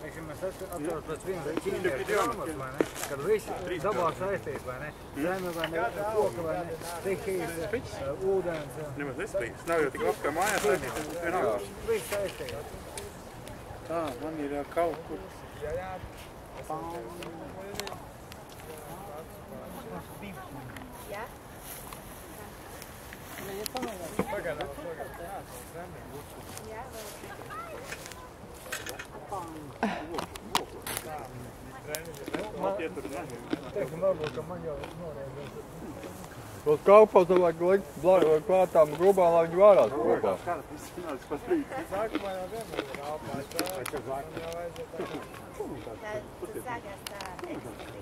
Teiksim, mēs atceros pēc viena ķīniešu vai ne? Kad visi dabā saistīti, vai ne? Zeme, vai ne? Koka, vai ne? Stihijas, ūdens. Nemaz nespīgs. Nav jau tik labs kā mājās saistīt. Vienalga. Viss saistīti. Tā, man ir kaut kur. Jā, jā. Ja? Pagaidām, pagaidām. Ja, Teiksim, varbūt, ka man jau noreizēs. Uz kaupautu vajag likt blāri klātām grubām, lai viņi vārās kopā. Sākumā jau vienmēr ir. Tā jau vajadzētu tā. tad tu sākās tā ekspedicija.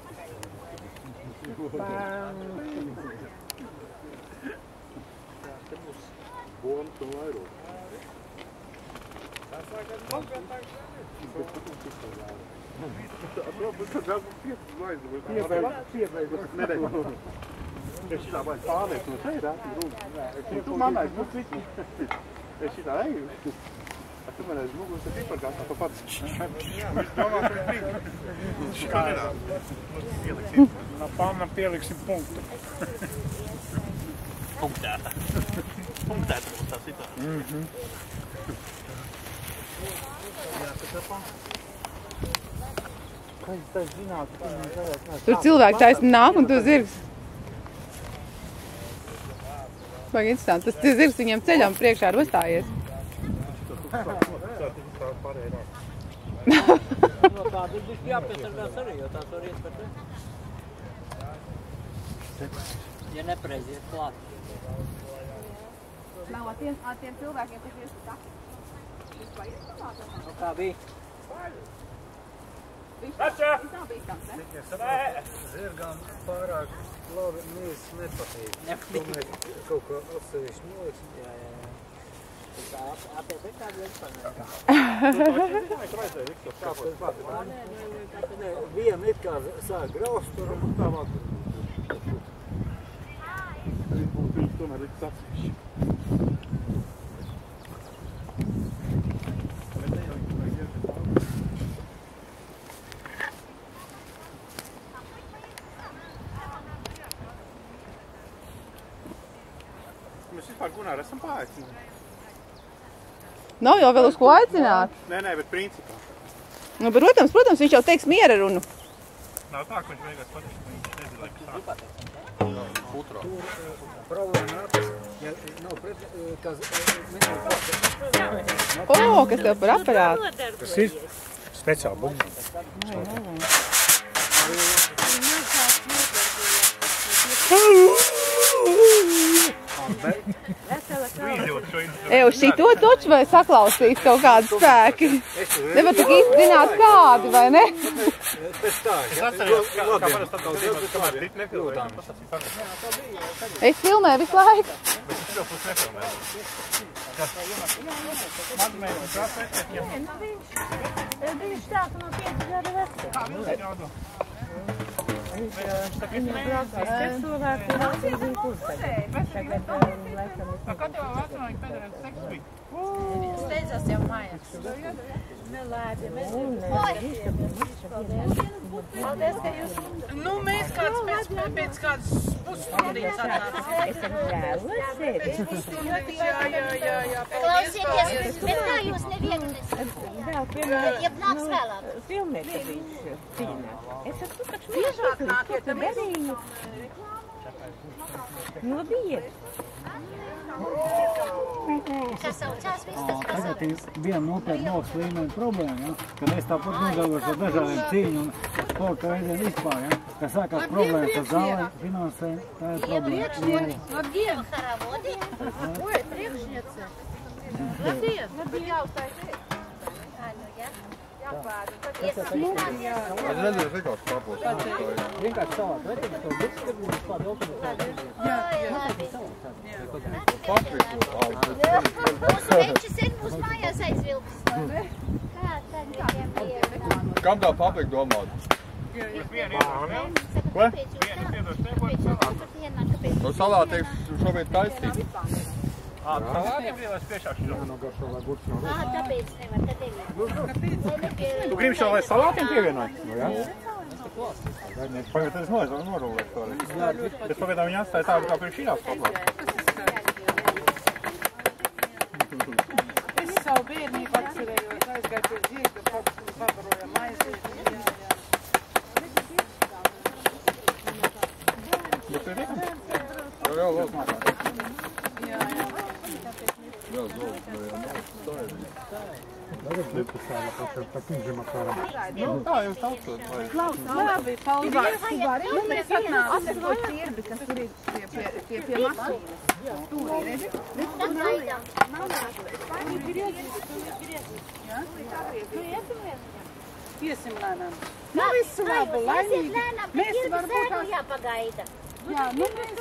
Bom, tu vairo. Tā sākās nopietnāk. Atrodas, ka vēl piecas zvaigznes. Piebeidz. Nedēļ. Es šitā vajag pārliet no šeit, rātī rūp. Tu man aiz mūs visi. Es šitā eju. A tu man aiz ir par gātā pa pats. Es domāju, ka brīd. Skaidrā. No panna pieliksim punktu. Punktēta. Punktēta būs tā situācija. Kā es tā zinātu, ka man tagad Tur cilvēki taisni nāk un tu zirgs. Vajag interesanti. Tas zirgs viņiem ceļām priekšā ir uzstājies. No tāda ir jāpiesargās arī, jo tās var iet par te. Ja nepareizi iet klāt. Nav ar tiem, cilvēkiem, kas ir saka. Ir? Nu kā bija? Bīstams, ne? Zirgām pārāk labi mīs nepatīk. Nepatīk. Mēs kaut ko atsevišķi noliksim. Jā, jā, jā. Tā apies ir kāda vispār. Nē, nē, nē, tā nē. Viena it kā sāk graust tur un tālāk. Viņš tomēr liks atsevišķi. Mēs vispār Gunār esam paaicināti. Nav jau vēl uz ko aicināt. Nē, nē, bet principā. Nu, protams, protams, viņš jau teiks miera runu. Nav tā, ka viņš beigās pateiks, ka viņš nezina, ka sāk. Problēma ir tas, ja nav pret, kas minēja O, kas tev par aparātu? Tas ir speciāli bumba. E, uz šito toču vai saklausīs kaut kādi spēki? Nevar tik īsti zināt kādi, vai ne? Es filmēju visu laiku. Bet es jau pus nefilmēju. Man ka ja Viņš tā, ka no 5 gadu vecs. kā viņš ir jaudo. Kā tev vecumā pēdējais seks bija? Steidzās jau mājās. Paldies, ka jūs Nu, mēs kāds pēc, pēc kādas pusstundas atnācām. Jā, jā, jā, jā. klausieties, bet kā jūs nevienu nesat? Ja nāks vēlāk. Biežāk nākiet, tad mēs Tas saucās viss tas, kas Tagad ir viena nopietna augsta līmeņa problēma, ja? kad es tāpat nodarboju ar dažādiem cīņu un sporta veidiem vispār, ja? kad sākās problēmas ar zālē, finansē, tā ir problēma. Labdien! Хороводи? Ой, priekšniece. Labdien! Labdien, jāuztaisies. А, ну я. Es nezinu, cik tās papūs. Vienkārši savā, tad to visu, kad mums kāda automatāta. Mūsu veči sen mūsu mājās aizvilks. Kā tad viņiem bija? Kam tā paprika domāt? Ko? Kāpēc jūs tā? Kāpēc jūs tā? To salātu šobrīd taisīt. Ā, salātiem lielais priekšā šķiro. Ah, tāpēc nevar, tad ir. Tu gribi šo lai salātiem pievienot? Nu, jā. Pagaid, tad es noizu, norūlēšu to. Es pagaidām viņu atstāju tādu kā priekš šīs paplāt. Es savu bērnību atcerējos, aizgāju pie dzīves, kad pabaroja maizi. Bet ir. Jā, jā, labi. Jā, jā. Jā, zolds, jā, jā. Nu, tā jau tautot. Labi, paldies. Nu, mēs atnācām to ķirbi, kas tur ir pie, pie, pie, pie mašīnas. Stūrī, redzi? Tā gaidām. Iesim lēnām. Nu, visu labu, laimīgi. Mēs varbūt jāpagaida. Jā, nu mēs,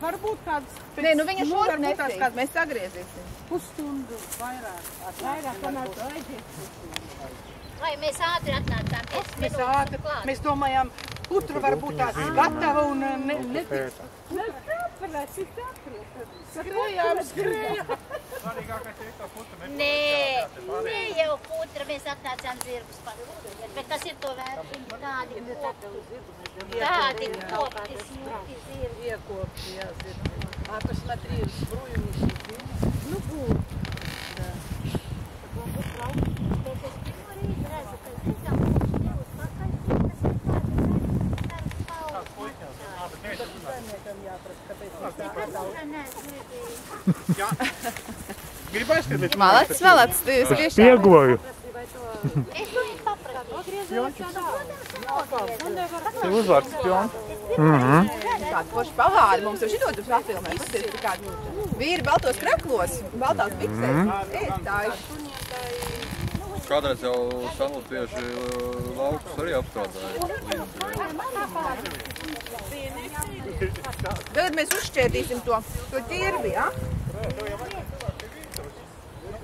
varbūt kāds pēc, Nē, nu viņa nu, šodien varbūt tās nesīs. kāds Mēs sagriezīsim. pusstundu vairāk. Vairāk sanāk. Vai mēs ātri atnācām? piecas Mēs minūtes ātri, mēs domājām, putra varbūt tās gatava un uh, ne, netiks. Skrējām, skrējām. Nē, nē, jau putra, mēs atnācām zirgus pat. Bet kas ir to vērts? Tādi kopti. Tādi kopti, smuki zirgi. Iekopti, jā, zinu. А посмотри, сбрую неси. Nu, būtu. Bet es būs divas pakaļ, tas ir. Piegoju. Es paprasīju. Tev uzvārds Pjons. Kāda forša pavāri mums jau šito tu safilmē. Tas ir kādi vīri baltos kreklos, baltās biksēs. Ēst tāji. Kādreiz jau sanlutieši laukus arī apstrādāja. Tagad mēs uzšķērdīsim to, to ķirbi, ja?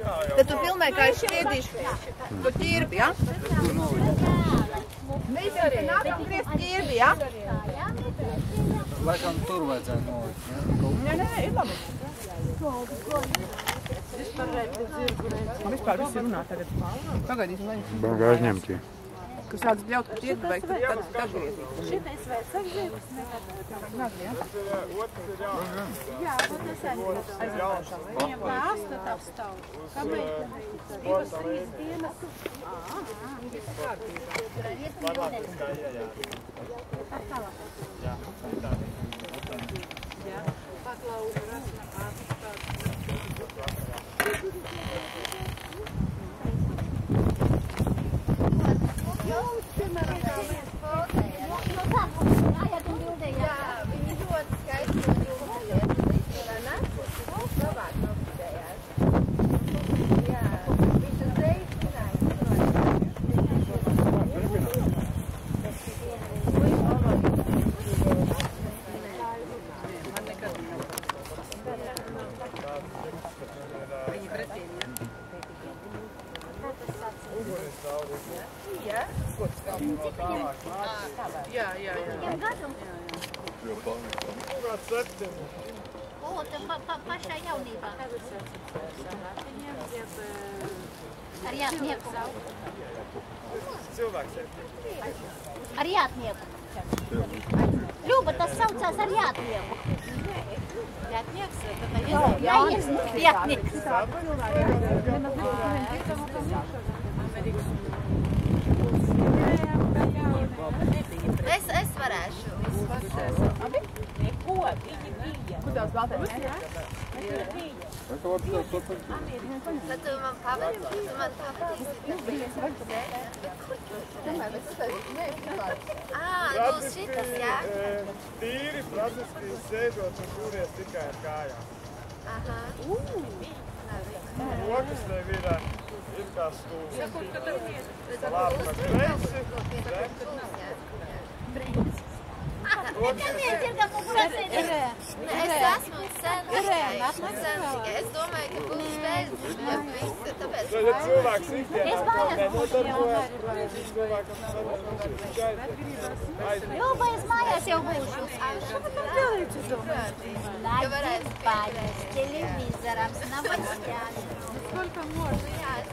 Tad tu filmē, kā es šķiedīšu to ķirbi, ja? Mēs jau te nākam griezt ķirbi, ja? Laikam tur vajadzētu nolikt. ja? Nē, nē, ir labi. Vispār viss ir runā tagad. Pagaidīsim, lai viņš Baga aizņemtie. Kas sāc bļaut, ka ķirbi vajag, tad, tad, tad griezīt. Viņam pāsta tā stāv. Kāpēc? Divas, trīs dienas. Jā, No. Jātnieks. Jātnieks. Es, es varēšu. Kur tās baltais? Es tev varu teikt, to Tad tu man pavari, tu man Ā, nu šitas, jā? Tīri, praktiski sēžot un kūries tikai ar kājām. Aha. Rokas tev ir, ir kā stūlis. Labi, pa kreisi, Es esmu sen uzņēmusi. Es domāju, ka būs spēļas, ja viss, tāpēc. Tas ir cilvēks ikdienā, Es ko mājās nenodarbojas, viņš domā, ka viņš aiziet. Ļuba, es mājās jau būšu. Ja varētu Pārējais televizoram, новостями. Сколько можно? Jā, es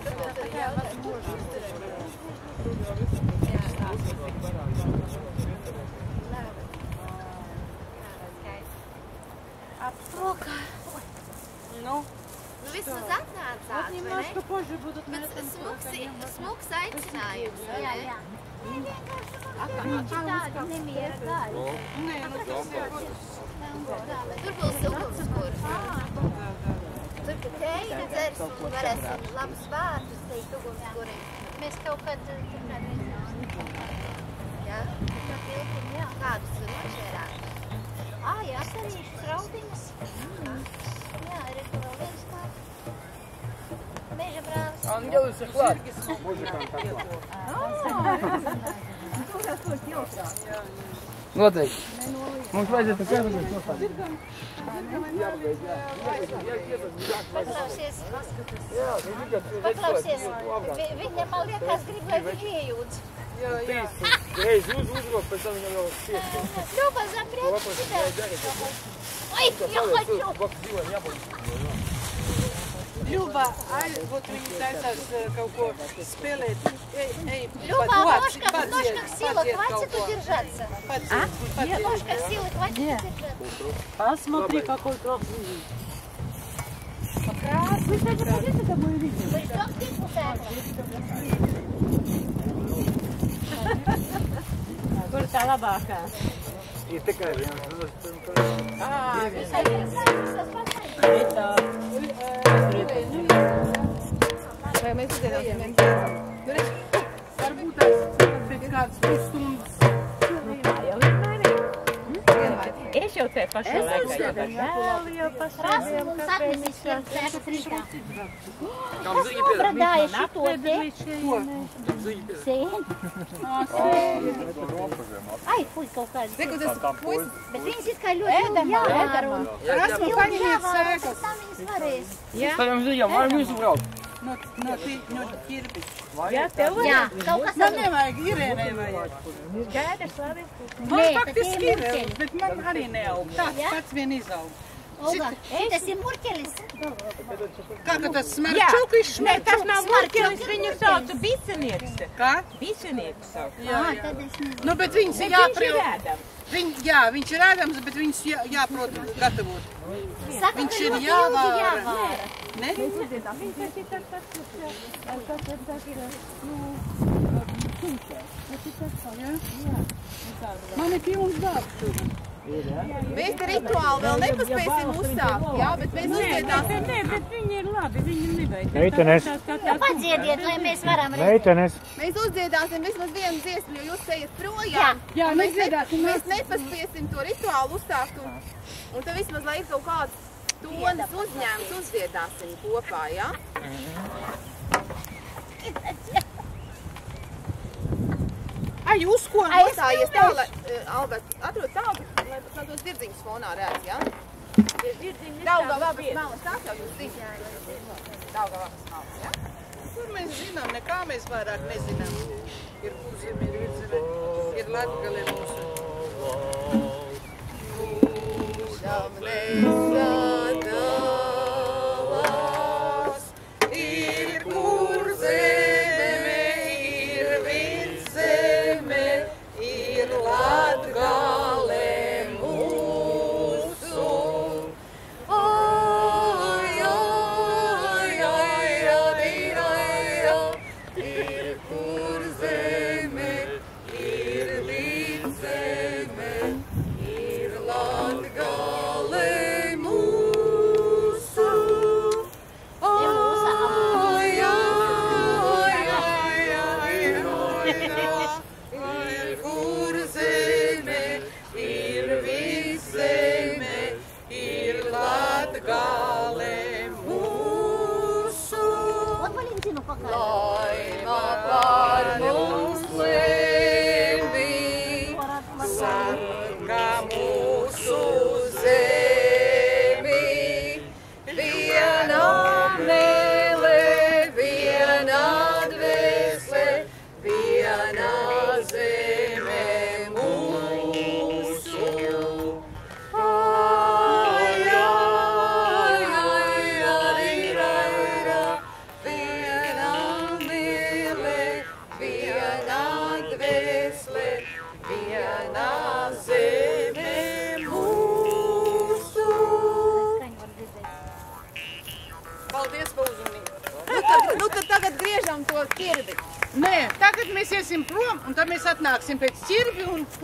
smuks aicinājums, vai Jā, ne? jā. Viņš tādi nemiera gāļi. Не, ну tas jau būs. Tur būs ugunskurs. Tur, ka teju dzers un varēsim labus vārdus teikt ugunskurim. Mēs kaut kad tur kādreiz Jā? Kādus tur nošērāt? Ā, jā, arī straubiņas. Mm. Jā, redzu vēl viens klāt. Meža brālis. Angelus ir klāt. Muzikantam klāt. Ā, tur tiltās. Noteikti. Mums vajadzētu kādreiz nopārīt. Paklausies. Paklausies. Viņa man liekas grib, lai viņi iejūdz. Jā, jā. Эй, зуд, зуд, зуд, пацан, я его Люба, запрячь себя. Ой, я хочу. Люба, ай, вот унитаза с колко спелет. Люба, а ножка, в а? ножках силы хватит удержаться? А? В ножках силы хватит удержаться? Посмотри, какой красивый. Как раз. Вы, кстати, смотрите, это мы видим. Вы что, ты пускаешь? Viens. Vai mēs izdziedāsim viens dziesmu? Varbūt tās pēc kādas pusstundas. Es jau te pašā laikā jau vēl jau pašā vēl kāpēc Kas nobradāja šito te? Sēni? Ai, puļ kaut kāds. Zinu, tas puļ. Bet viņas it kā ļoti jāvaru. Esmu paņēmis sēkas. Tam viņas varēs. Stāvjam ziņā, vai viņas vēl? No, no, no ķirbis. Jā, tev Jā, kaut kas Man nevajag, Irēnai vajag. skaidrs, labi. Man faktiski tas ir ir, bet man arī neaug. Tāds pats vien izaug. Olga, šitas ir murķelis. Kā ka tas smarčuks Nē, tas nav murķelis, viņu sauc bisenieks. Kā? Bisenieks sauc. Jā, tad es nezinu. Nu, bet viņas ir Bet viņš ir. Viņ, jā, viņš ir ēdams, bet viņas jā, jāprot gatavot. Saka, Viņš ir jāvāra. jāvāra. Ne? Man ir pilns darbs. Mēs te rituāli vēl nepaspēsim uzsākt, jā, bet mēs uzdziedāsim. Nē, bet viņi ir labi, viņi nevajag. Meitenes. Nu, padziediet, lai mēs varam redzēt. Meitenes, Mēs uzdziedāsim vismaz vienu dziesmu, jo jūs ejat Jā. projām. Jā, mēs dziedāsim, Mēs nepaspēsim to rituālu uzsākt. Un, un tad vismaz, lai ir kaut kāds tonis uzņēmums, uzdziedāsim kopā, jā? Ai, uz ko? Tā, lai, uh, Alga, atrod tādu, lai, lai tos virdziņus fonā redz, jā? Daudzā labas malas, tās jau jūs zināt. Labas malas, jā? Kur mēs zinām, nekā mēs vairāk nezinām. Ir kuzim, ir vidzeme, ir latgale mūsu. Ir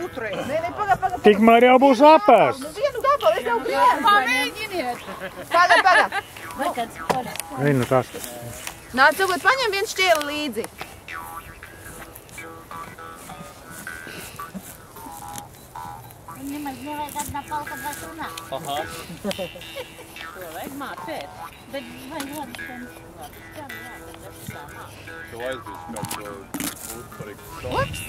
putrē. Nē, nē, paga, paga. Tikmēr jau būs apēsts. Nu, vienu gabalu, es jau gribēju. Pamēģiniet! Paga, paga. Vai kāds koris? Vinu tas. Nāc, tagad paņem vienu šķieli līdzi. Nemaz nevajag atnā palka vai runā. Aha. To vajag mācēt. Bet vai labi, ka skan, jā, bet tas tā nav. Tu aizvīsi kaut ko uzparikt. Ups!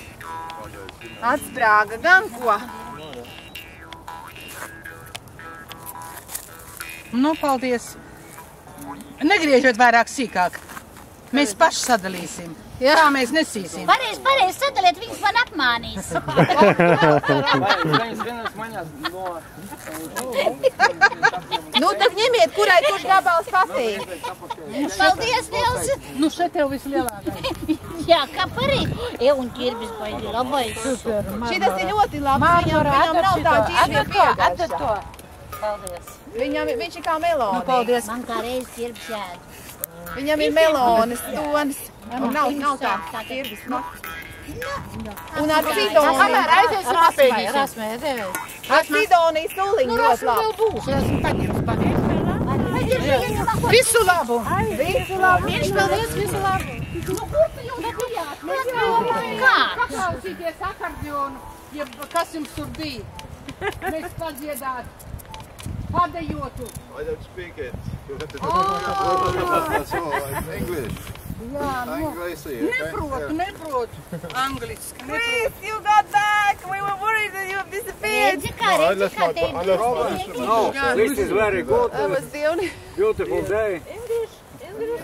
Atsprāga gan ko. Nu, paldies! Negriežot vairāk sīkāk. Mēs paši sadalīsim. Jā. Tā mēs nesīsim. Pareiz, pareiz sadaliet, viņas man apmānīs. Nu, tad ņemiet, kurai kurš gabals patīk. Paldies, Nils! Nu, šeit tev vislielākais. Jā, kā parīt. E, un ķirbis baigi labais. Super. Šitas ir ļoti labs. Viņam, viņam nav tā ķīmija piegarša. Paldies. Viņam, viņš ir kā meloni. Paldies. Man kā reiz ķirbis jēd. Viņam ir melonis, tonis. Nav, nav tā ķirbis smags. Un ar cidoni. Kamēr aiziesim, apēdīsim. Rasmē, tev. Ar cidoni sūliņu ļoti labi. būs. Es esmu paņēmis paņēmis. Visu labu! Visu labi. Viņš paldies, visu labu. Nu, kur tu jau nebijāt? Mēs Kā? Paklausīties akordionu, jeb kas jums tur bija. Mēs padziedāt. Father you too. I don't speak it. You have to oh. That's all. English. Ja, Chris, you got back. We were worried that you have disappeared. No, I left my I left my No, this is very good. That was the only beautiful day. English, English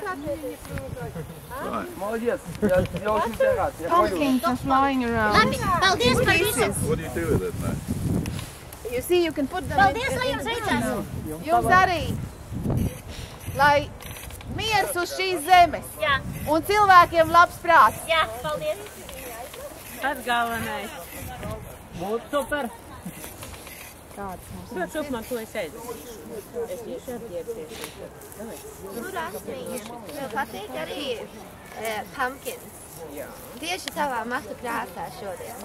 Pumpkins are flying around. What do you do with it now? You see, you can put them Paldies, in, lai in, jums veicās. Jums arī. Lai miers uz šīs zemes Jā, un cilvēkiem labs prāts. jā, paldies. Tas galvenais. Būtu super. Protams, man to es aizvedu. Es tieši apģērbties. Nu, rasmīņa. Tev patīk arī e, pumpkins. Tieši tavā matu krāsā šodien.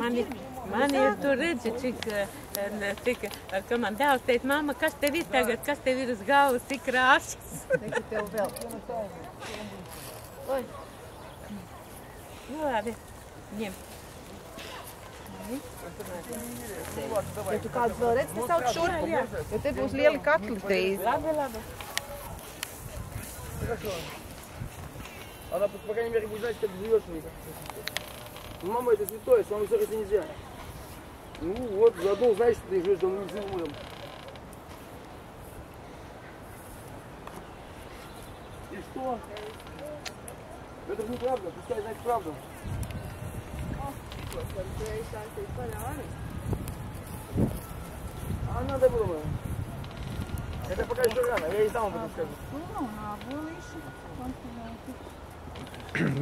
Man ir, man ir tur redzi, cik, eh, cik, ka man dēls teica, mamma, kas tev ir tagad, kas tev ir uz galvas, cik krāšas. Oi. Nu, labi, ņem. Ja tu kādus vēl redz, tas sauc šurpu. Jo te būs lieli drīz. Labi, labi. Она, по крайней мере, будет знать, как живешь. Ну, мама, это святое, самому сорок нельзя. Ну вот, заодно знаешь, что ты живешь не живым. И что? Это же неправда, пускай знает правду. А надо было бы. Это пока еще рано, я ей сам об этом скажу.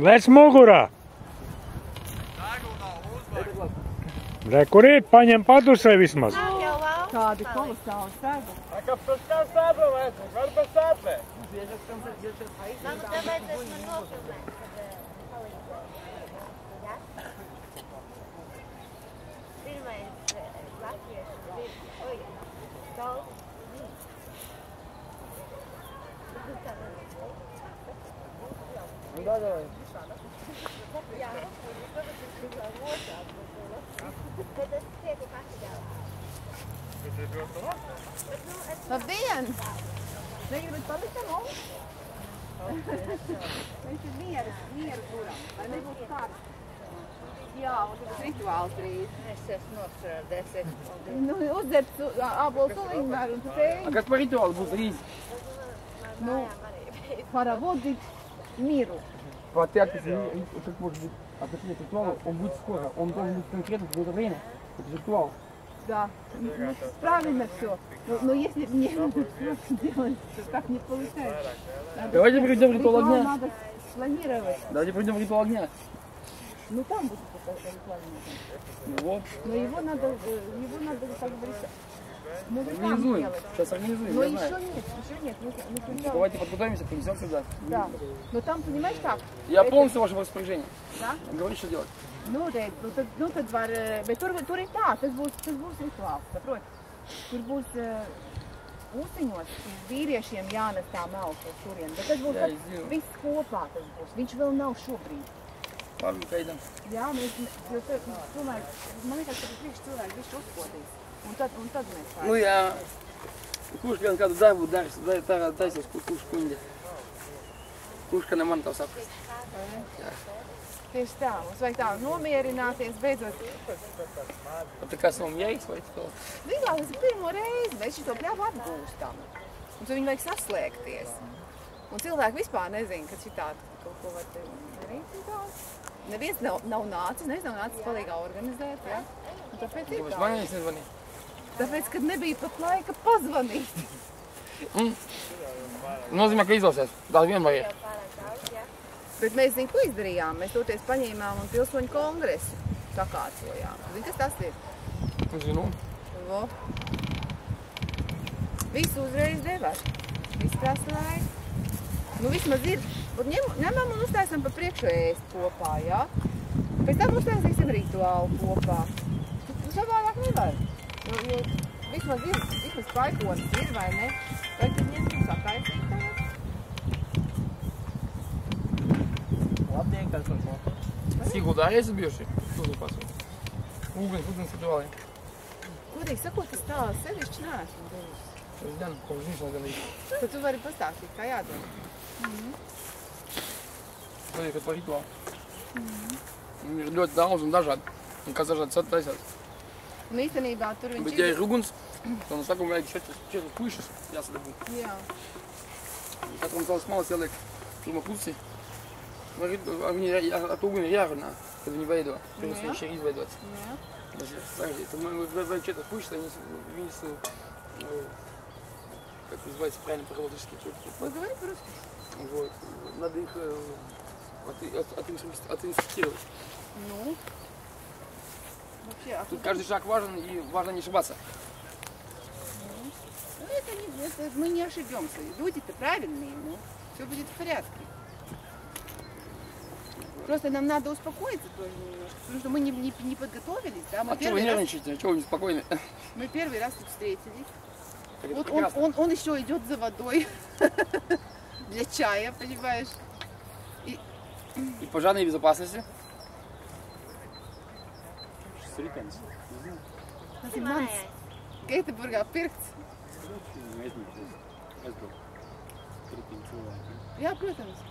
Lec mugurā! Re, kur ir? Paņem padusē vismaz. Tādi kolosāli sēdi. Kāpēc kā sēdi lec? Var bez sēdi? Mamma, tāpēc es man nofilmēju, kad palīdzēju. Ja? Pirmais latviešu, oi, daudz. да, давай. Bet es tieku pati galvā. Labdien! Negribat palikt ar mums? Viņš ir mieru, mieru kuram, lai nebūtu karsts. Jā, un tas ir rituāls drīz. Es esmu nosrādēsies. Nu, uzdzert ābolu suliņu var un tu А tēji. как по ритуалу будет рис? Nu, хороводит миру. По театру, как может быть, отношение к ритуалу, он будет скоро. Он должен быть конкретно в какое-то время. Это же ритуал. Да, правильно все. Но, но если не делать, то так не получается. Надо- Давайте придем в ритуал огня. надо спланировать. Давайте придем в ритуал огня. Ну там будет это ритуальный. Ну вот. Но его надо, э, его надо, как говорится, Можно там Организуем. сделать. Сейчас организуем, Но я еще знаю. нет, еще нет. Ну, ну, сначала- Давайте подготовимся, принесем сюда. Да. Но там, понимаешь, как? Я Это- полностью в вашем распоряжении. Да? Говори, что делать. Nu, re, nu, tad, nu, tad var, eh, bet tur, tur ir tā, tas būs, tas būs rituāls, saprot? Tur būs uh, ūsiņos, vīriešiem jānes tā malka uz turien, bet tas būs Jā, tad es zinu. viss kopā tas būs. Viņš vēl nav šobrīd. Labi, gaidām. Jā, mēs, jo tad, tomēr, man liekas, ka tas priekš cilvēki viņš uzkodīs. Un tad, un tad mēs Nu, jā. Kurš gan kādu darbu darīs, da- tā taisās, kur kurš kuņģi. Kurš, ka ne man tā saprast. Tieši tā, mums vajag tā nomierināties, beidzot. Tā kā esam jēgas vai to? Zināt, tas ir pirmo reizi, mēs šito pļāvu atgūstam. Un tad viņi vajag saslēgties. Un cilvēki vispār nezina, ka šitā kaut ko var darīt. šitā. Neviens nav, nav nācis, neviens nav nācis palīgā organizēt, ja? Un tāpēc ir tā. man viņas nezvanīja? Tāpēc, kad nebija pat laika pazvanīt. Nozīmē, ka izlasies. Tā vienmēr ir. Bet mēs zinām, ko izdarījām. Mēs toties paņēmām un pilsoņu kongresu sakārtojām. Zini, kas tas ir? Zinu. Vo. Visu uzreiz devar. Viss laiku. Nu, vismaz ir. Un ņem, ņemam un uztaisam pa priekšu ēst kopā, jā? Pēc tam uztaisīsim rituālu kopā. Nu, savādāk nevar. Jo, jo vismaz ir, vismaz paikonis ir, vai ne? Vai tad un sataisīt tagad? Labi, vienkārši ar to. Siguldā esi bijuši? Tur pasūti. Ūgens, ūdens rituāli. Godīgi sakot, es tā sevišķi neesmu devusi. Es gan, ko viņš nav gan īsti. Tad tu vari pastāstīt, kā jādara. Tas ir par rituālu. Viņi ir ļoti daudz un dažādi. Un kas dažādi sataisās. Un īstenībā tur viņš Bet ja ir uguns, tad no sākuma vajag četras, četras puišas jāsadabū. Jā. Katram savas malas jāliek pirmā pusi. Ir- Ar to uguni ir jārunā, kad viņi veido. Pirms viņš ir izveidots. Jā. Vajag četras puišas, lai viņas, viņas, ну, как называется правильно по-русски, Поговори по-русски. вот, надо их э, от- от- отинструк- отинструктировать. Ну. Вообще, а Тут каждый шаг важен и важно не ошибаться. Ну, это не, это мы не ошибемся. Люди-то правильные, ну, все будет в порядке. Просто нам надо успокоиться тоже немножко, потому что мы не, не, не подготовились, да, мы А чего вы первый, раз, нервничаете? А чего вы неспокойны? мы первый раз тут встретились. Так Вот он, он, он еще идет за водой для чая, понимаешь? И пожарной безопасности. Strikens. Tas ir mans Gēteburgā pirkts. Aizmirsies. Aizbraukt. Strikini cilvēki. Jā, protams.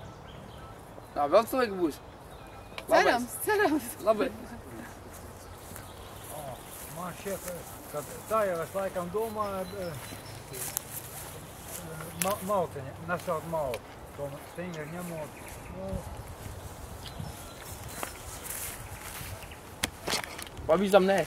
Tā, vēl cilvēki būs. Cerams, cerams. Labi. Man šķiet, ka tā jau es laikam domāju, ma malciņa, nesot malku, to stingri ņemot. Nu, Pavisam nē.